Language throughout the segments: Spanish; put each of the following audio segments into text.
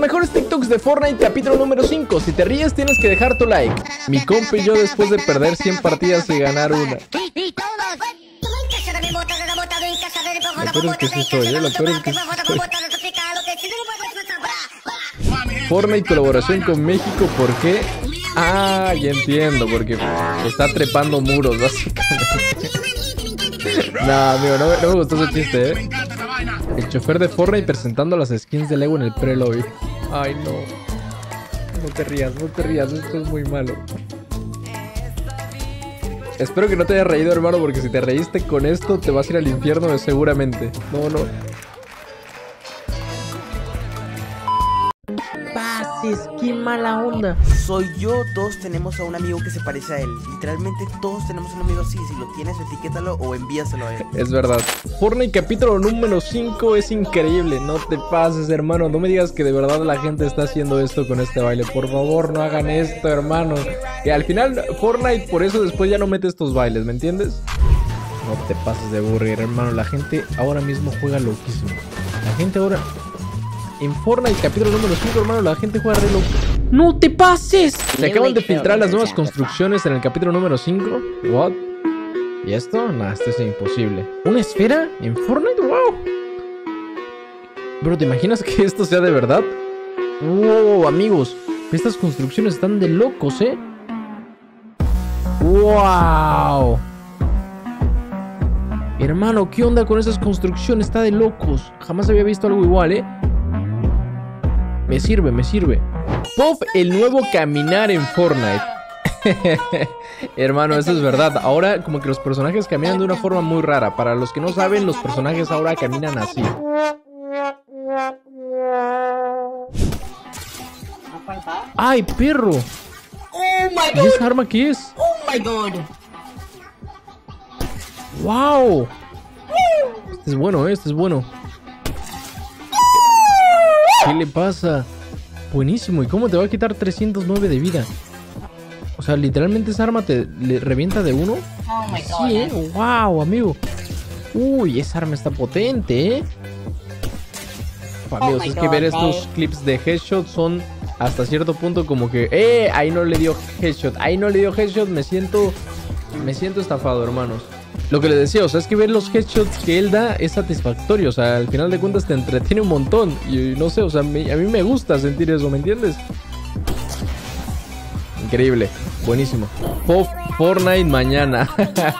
mejores TikToks de Fortnite capítulo número 5. Si te ríes tienes que dejar tu like. Mi compa y yo después de perder 100 partidas y ganar una. Lo peor es que sí soy, ¿eh? Lo peor es que sí soy. Fortnite colaboración con México, ¿por qué? Ah, ya entiendo, porque está trepando muros, básicamente. nah, amigo, no, no me gustó ese chiste, ¿eh? El chofer de Fortnite presentando las skins de Lego en el pre-lobby. Ay, no. No te rías, no te rías, esto es muy malo. Espero que no te hayas reído, hermano, porque si te reíste con esto, te vas a ir al infierno seguramente. No, no. Qué mala onda. Soy yo, todos tenemos a un amigo que se parece a él. Literalmente todos tenemos un amigo así. Si lo tienes, etiquétalo o envíaselo a él. Es verdad. Fortnite capítulo número 5 es increíble. No te pases, hermano. No me digas que de verdad la gente está haciendo esto con este baile. Por favor, no hagan esto, hermano. Y al final, Fortnite por eso después ya no mete estos bailes, ¿me entiendes? No te pases de aburrir, hermano. La gente ahora mismo juega loquísimo. La gente ahora... En Fortnite capítulo número 5, hermano, la gente juega re loco. ¡No te pases! Se acaban de filtrar las nuevas construcciones en el capítulo número 5. ¿What? ¿Y esto? Nah, esto es imposible. ¿Una esfera? ¿En Fortnite? ¡Wow! Bro, ¿te imaginas que esto sea de verdad? ¡Wow, amigos! Estas construcciones están de locos, ¿eh? ¡Wow! Hermano, ¿qué onda con esas construcciones? Está de locos. Jamás había visto algo igual, ¿eh? Me sirve, me sirve. Pop, el nuevo caminar en Fortnite. Hermano, eso es verdad. Ahora como que los personajes caminan de una forma muy rara. Para los que no saben, los personajes ahora caminan así. ¡Ay, perro! ¿Y esa arma qué es? Oh. ¡Wow! Este es bueno, ¿eh? este es bueno. ¿Qué le pasa? Buenísimo. ¿Y cómo te va a quitar 309 de vida? O sea, literalmente esa arma te le revienta de uno. Oh my god. Sí, ¿eh? ¡Wow, amigo! Uy, esa arma está potente, ¿eh? Amigos, my es que ver estos bro. clips de headshot son hasta cierto punto como que... ¡Eh! Ahí no le dio headshot. Ahí no le dio headshot. Me siento... Me siento estafado, hermanos. Lo que les decía, o sea, es que ver los headshots que él da es satisfactorio. O sea, al final de cuentas te entretiene un montón. Y no sé, o sea, me- a mí me gusta sentir eso, ¿me entiendes? Increíble, buenísimo. Pop Fortnite mañana.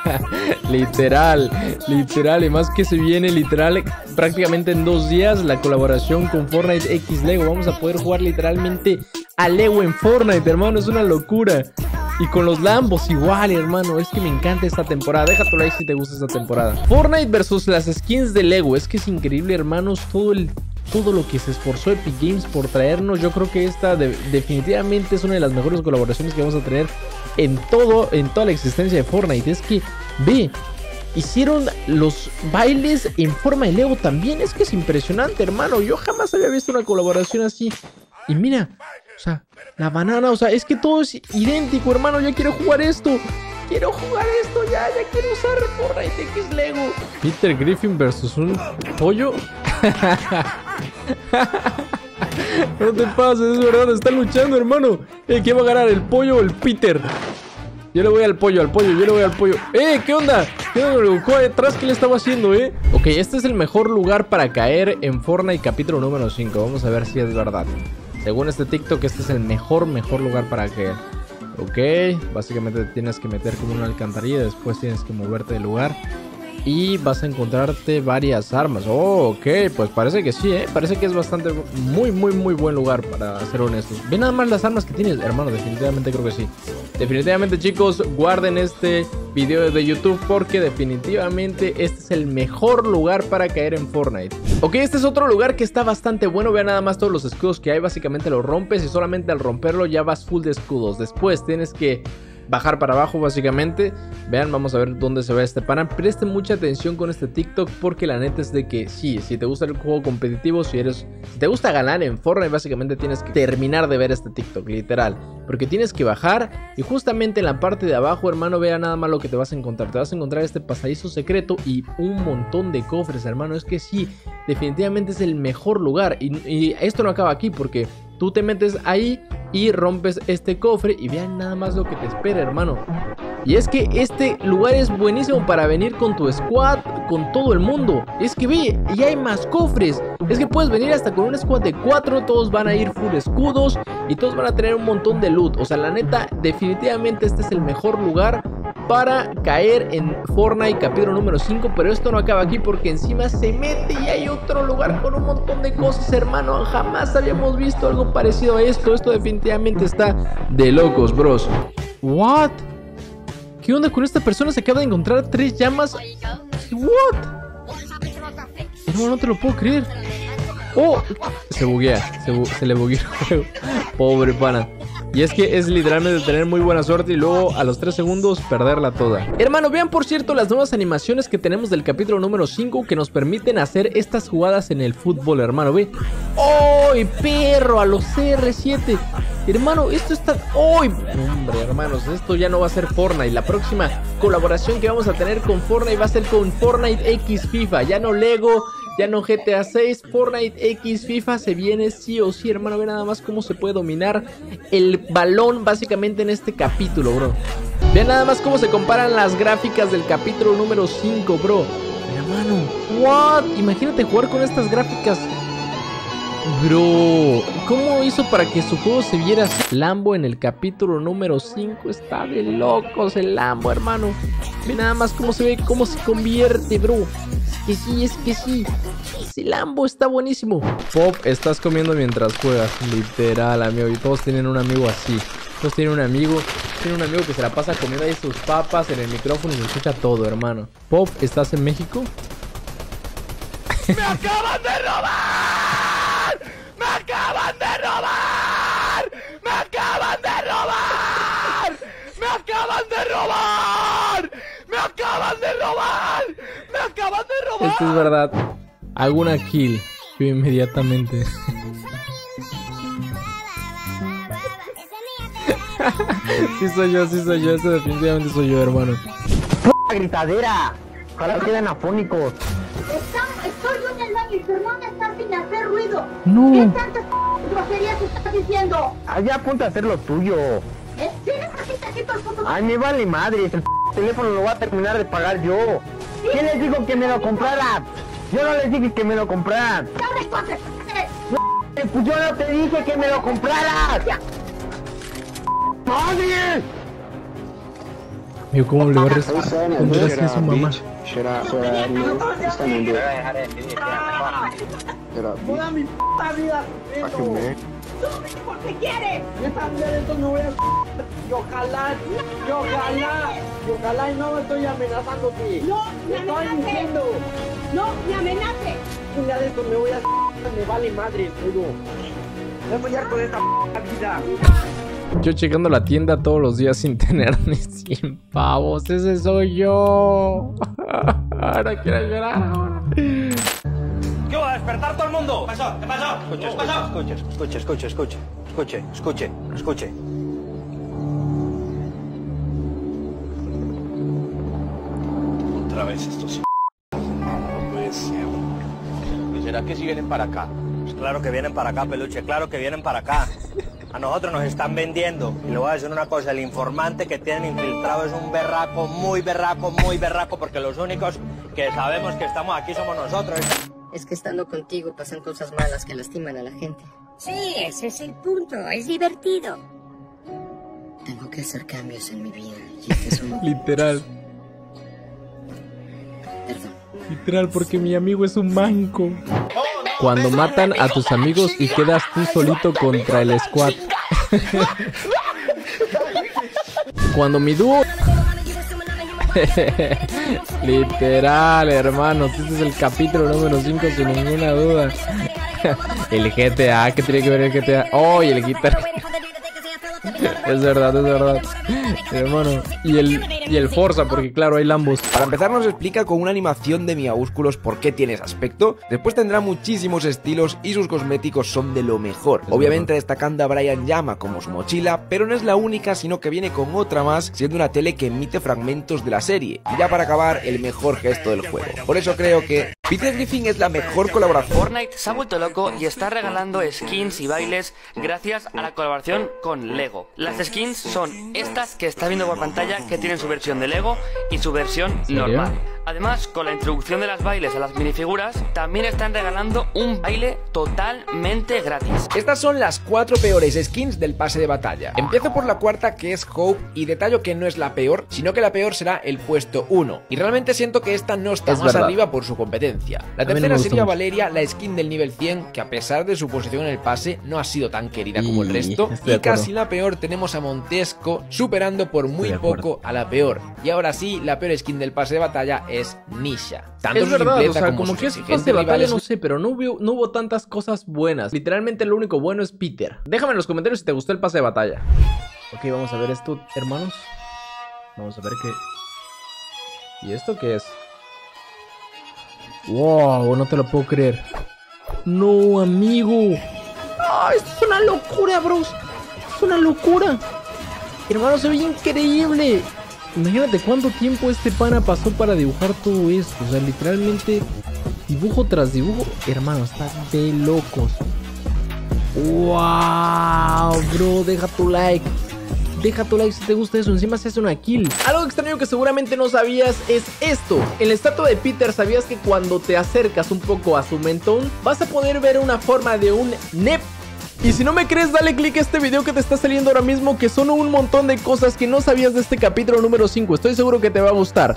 literal, literal. Y más que se viene literal prácticamente en dos días la colaboración con Fortnite X Lego. Vamos a poder jugar literalmente a Lego en Fortnite, hermano. Es una locura. Y con los Lambos igual, hermano. Es que me encanta esta temporada. Deja tu like si te gusta esta temporada. Fortnite versus las skins de Lego. Es que es increíble, hermanos. Todo el todo lo que se esforzó Epic Games por traernos. Yo creo que esta de- definitivamente es una de las mejores colaboraciones que vamos a tener en todo, en toda la existencia de Fortnite. Es que, ve, hicieron los bailes en forma de Lego también. Es que es impresionante, hermano. Yo jamás había visto una colaboración así. Y mira, o sea, la banana, o sea, es que todo es idéntico, hermano. Ya quiero jugar esto. Quiero jugar esto ya, ya quiero usar Fortnite X Lego. Peter Griffin versus un pollo. No te pases, es verdad, están luchando, hermano. Eh, ¿quién va a ganar, el pollo o el Peter? Yo le voy al pollo, al pollo, yo le voy al pollo. ¡Eh! ¿Qué onda? ¿Qué onda? ¿Lo buscó detrás? ¿Qué le estaba haciendo, eh? Ok, este es el mejor lugar para caer en Fortnite capítulo número 5. Vamos a ver si es verdad. Según este TikTok, este es el mejor, mejor lugar para caer. Ok, básicamente te tienes que meter como una alcantarilla, después tienes que moverte del lugar. Y vas a encontrarte varias armas. Oh, ok, pues parece que sí, ¿eh? Parece que es bastante, muy, muy, muy buen lugar para ser honestos. Ve nada más las armas que tienes, hermano, definitivamente creo que sí. Definitivamente, chicos, guarden este video de YouTube porque definitivamente este es el mejor lugar para caer en Fortnite. Ok, este es otro lugar que está bastante bueno. Vean nada más todos los escudos que hay. Básicamente lo rompes y solamente al romperlo ya vas full de escudos. Después tienes que bajar para abajo básicamente. Vean, vamos a ver dónde se va este pana. Presten mucha atención con este TikTok porque la neta es de que sí, si te gusta el juego competitivo, si eres, si te gusta ganar en Fortnite, básicamente tienes que terminar de ver este TikTok, literal. Porque tienes que bajar y justamente en la parte de abajo, hermano, vea nada más lo que te vas a encontrar. Te vas a encontrar este pasadizo secreto y un montón de cofres, hermano. Es que sí, definitivamente es el mejor lugar. Y, y esto no acaba aquí porque tú te metes ahí y rompes este cofre y vean nada más lo que te espera, hermano. Y es que este lugar es buenísimo para venir con tu squad, con todo el mundo. Es que ve, ya hay más cofres. Es que puedes venir hasta con un squad de 4, todos van a ir full escudos y todos van a tener un montón de loot. O sea, la neta, definitivamente este es el mejor lugar para caer en Fortnite capítulo número 5. Pero esto no acaba aquí porque encima se mete y hay otro lugar con un montón de cosas, hermano. Jamás habíamos visto algo parecido a esto. Esto definitivamente está de locos, bros. What? ¿Qué onda con esta persona? Se acaba de encontrar tres llamas. What? No, no te lo puedo creer. Oh, se buguea, se, bu se le buguea el juego. Pobre pana. Y es que es literalmente tener muy buena suerte y luego a los 3 segundos perderla toda. Hermano, vean por cierto las nuevas animaciones que tenemos del capítulo número 5 que nos permiten hacer estas jugadas en el fútbol, hermano. Ve. ¡Ay, perro! A los CR7. Hermano, esto está... ¡Ay! Hombre, hermanos, esto ya no va a ser Fortnite. La próxima colaboración que vamos a tener con Fortnite va a ser con Fortnite X FIFA. Ya no Lego, ya no GTA 6, Fortnite X FIFA se viene sí o sí, hermano. Ve nada más cómo se puede dominar el balón básicamente en este capítulo, bro. Vean nada más cómo se comparan las gráficas del capítulo número 5, bro. Hermano, what? Imagínate jugar con estas gráficas. Bro, ¿cómo hizo para que su juego se viera así? Lambo en el capítulo número 5 está de locos el Lambo, hermano. Ve nada más cómo se ve, cómo se convierte, bro. Es que sí, es que sí. Ese Lambo está buenísimo. Pop, estás comiendo mientras juegas. Literal, amigo. Y todos tienen un amigo así. Todos tienen un amigo. Tienen un amigo que se la pasa comiendo ahí sus papas en el micrófono y se escucha todo, hermano. Pop, ¿estás en México? ¡Me acaban de robar! ¡Me acaban de robar! ¡Me acaban de robar! ¡Me acaban de robar! ¡Me acaban de robar! ¡Me acaban de robar! Esto es verdad. Hago una kill yo inmediatamente. sí soy yo, sí soy yo. Este definitivamente soy yo, hermano. gritadera! Ojalá queden afónicos. Estoy yo en el baño y tu hermana está sin hacer ruido. No. ¿Qué tantas groserías estás diciendo? Allá apunta a hacer lo tuyo. ¿Eh? ¿Tienes aquí aquí todo el puto Ay, me vale madre. El teléfono lo voy a terminar de pagar yo. ¿Quién les dijo que me lo comprara? Yo no les dije que me lo compraran. ¡Eh! Pues yo no te dije que me lo compraras. ¡Madre! Amigo, ¿cómo le va a responder así a su mamá? ¡Toda mi puta vida! ¿Por qué quieres? Y ojalá, y ojalá, y ojalá y no estoy amenazándote. ¡No me Estoy diciendo, ¡No me amenaces! un día de esto me voy a me vale madre todo. Voy a fallar con esta vida. Yo checando la tienda todos los días sin tener ni 100 pavos. Ese soy yo. Ahora quiero llorar. ahora. ¿Qué va a despertar todo el mundo? ¿Qué pasó? ¿Qué pasó? Escuche, ¿Qué pasó? escuche, escuche, escuche, escuche, escuche, escuche, escuche. Otra vez estos no puede ser. ¿Y será que si vienen para acá? Pues claro que vienen para acá, peluche, claro que vienen para acá. A nosotros nos están vendiendo. Y le voy a decir una cosa, el informante que tienen infiltrado es un berraco, muy berraco, muy berraco, porque los únicos que sabemos que estamos aquí somos nosotros. Es que estando contigo pasan cosas malas que lastiman a la gente. Sí, ese es el punto. Es divertido. Tengo que hacer cambios en mi vida y este es uno. Literal. Perdón. Literal, porque mi amigo es un manco. Cuando matan a tus amigos y quedas tú solito contra el squad. Cuando mi dúo. Literal, hermanos. Este es el capítulo número 5 sin ninguna duda. El GTA, ¿qué tiene que ver el GTA? Oh, y el guitar. Es verdad, es verdad. Hermano. Y el, y el Forza, porque claro, hay Lambos. Para empezar nos explica con una animación de miaúsculos por qué tiene ese aspecto. Después tendrá muchísimos estilos y sus cosméticos son de lo mejor. Obviamente destacando a Brian Yama como su mochila, pero no es la única, sino que viene con otra más, siendo una tele que emite fragmentos de la serie. Y ya para acabar, el mejor gesto del juego. Por eso creo que Peter Griffin es la mejor colaboración. Fortnite se ha vuelto loco y está regalando skins y bailes gracias a la colaboración con Lego. Las skins son estas que está viendo por pantalla que tienen su versión de Lego y su versión normal. Además, con la introducción de las bailes a las minifiguras, también están regalando un baile totalmente gratis. Estas son las cuatro peores skins del pase de batalla. Empiezo por la cuarta que es Hope y detallo que no es la peor, sino que la peor será el puesto 1. Y realmente siento que esta no está Es más verdad. arriba por su competencia. La no tercera sería mucho. Valeria, la skin del nivel 100, que a pesar de su posición en el pase no ha sido tan querida como el resto. estoy Y casi la peor tenemos a Montesco, superando por muy poco a la peor. Y ahora sí, la peor skin del pase de batalla es Nisha. Tanto es verdad, o sea, como que es pase de batalla, no sé, pero no hubo, no hubo tantas cosas buenas. Literalmente lo único bueno es Peter. Déjame en los comentarios si te gustó el pase de batalla. Ok, vamos a ver esto, hermanos. Vamos a ver qué... ¿Y esto qué es? Wow, no te lo puedo creer. No, amigo. Ah, esto es una locura, bros. Es una locura. Hermano, se ve increíble. Imagínate cuánto tiempo este pana pasó para dibujar todo esto. O sea, literalmente dibujo tras dibujo. Hermano, está de locos. Wow, bro, deja tu like. Deja tu like si te gusta eso, encima se hace una kill. Algo extraño que seguramente no sabías es esto. En la estatua de Peter, ¿sabías que cuando te acercas un poco a su mentón, vas a poder ver una forma de un nep? Y si no me crees, dale click a este video que te está saliendo ahora mismo, que son un montón de cosas que no sabías de este capítulo número 5. Estoy seguro que te va a gustar.